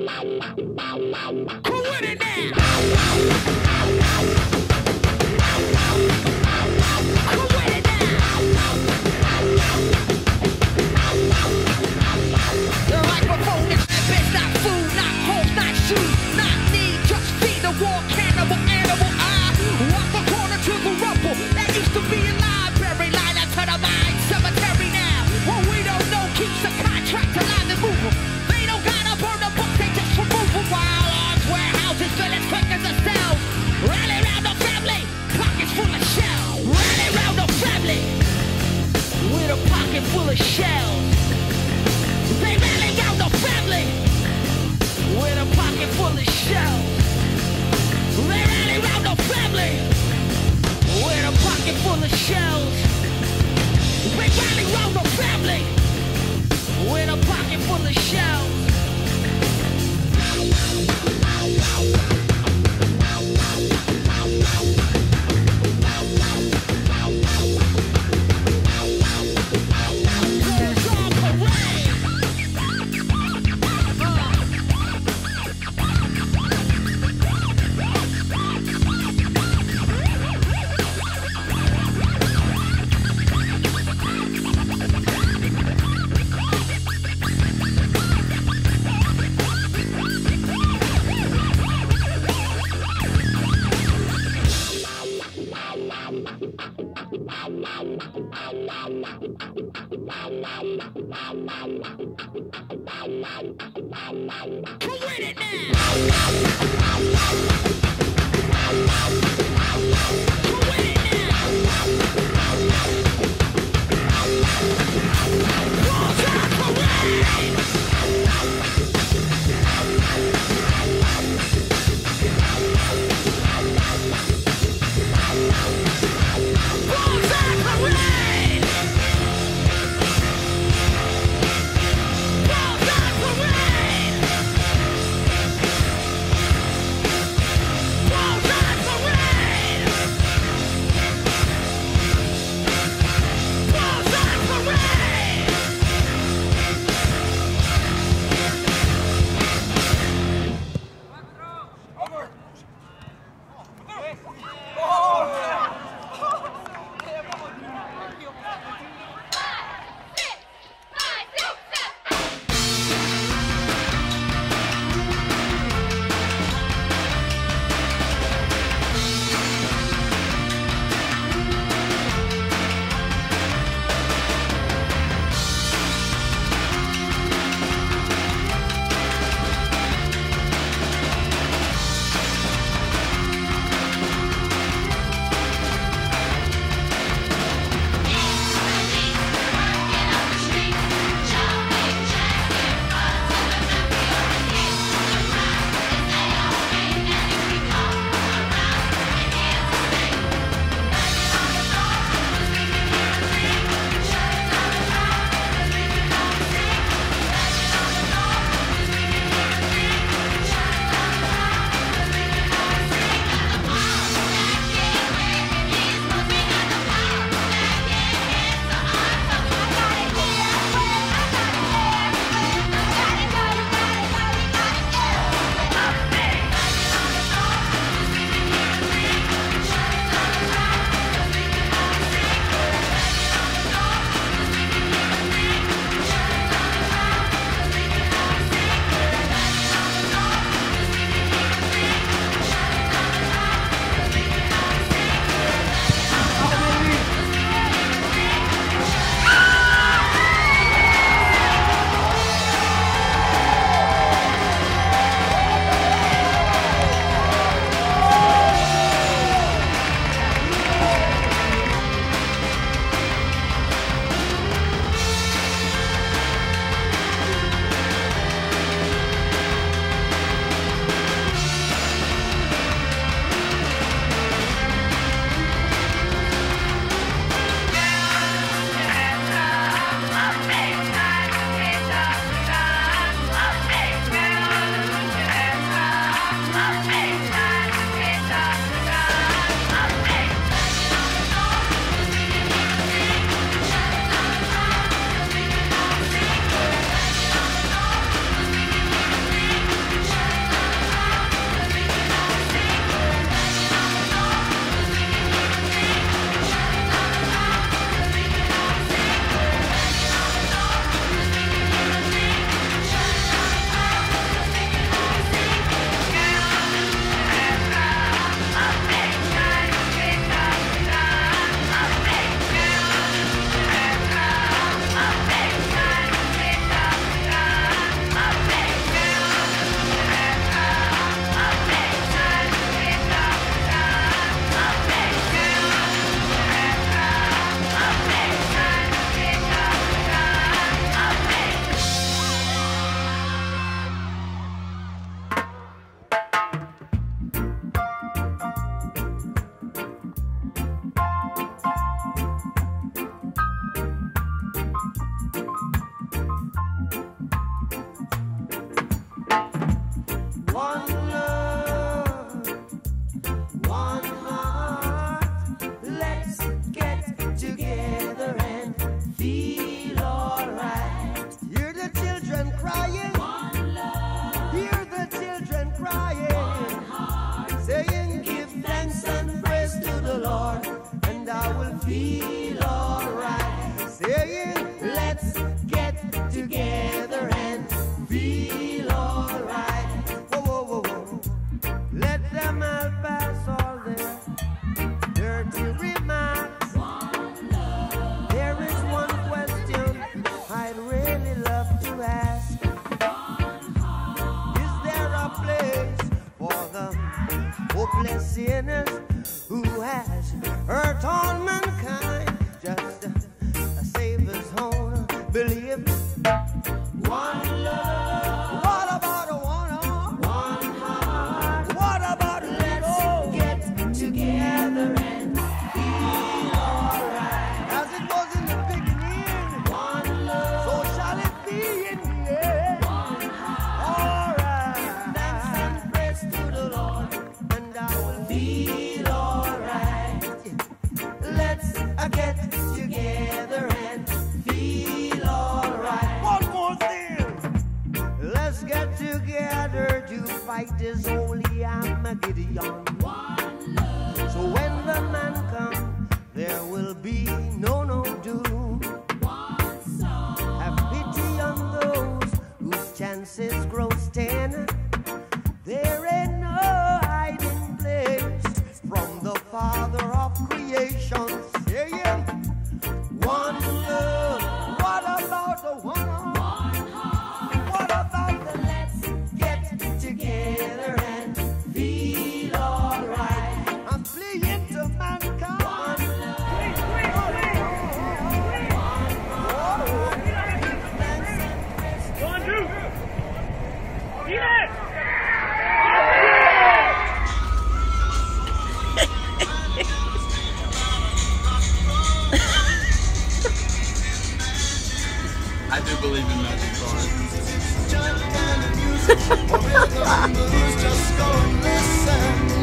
Who would now? Now? The microphone is food, not not shoes. Who win it now? together to fight this holy Armageddon. One love. So when the man comes, there will be no no doom. One song. Have pity on those whose chances grow thin. There I do believe in magic cards.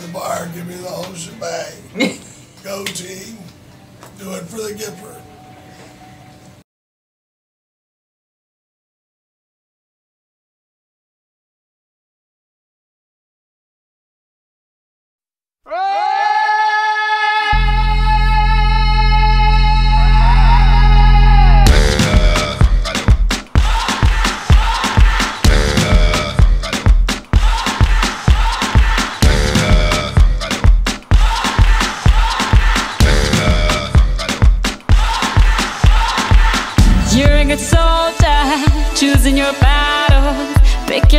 the bar, give me the whole shebang. Go team, do it for the Gipper.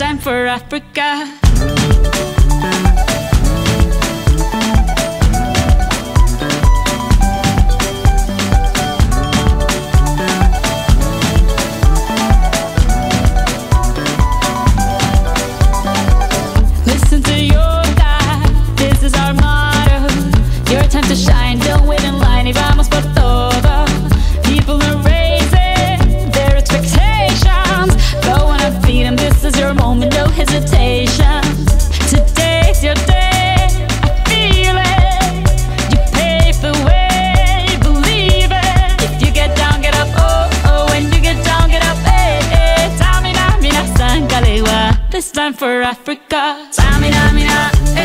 time for Africa. This time for Africa. Samina, mina,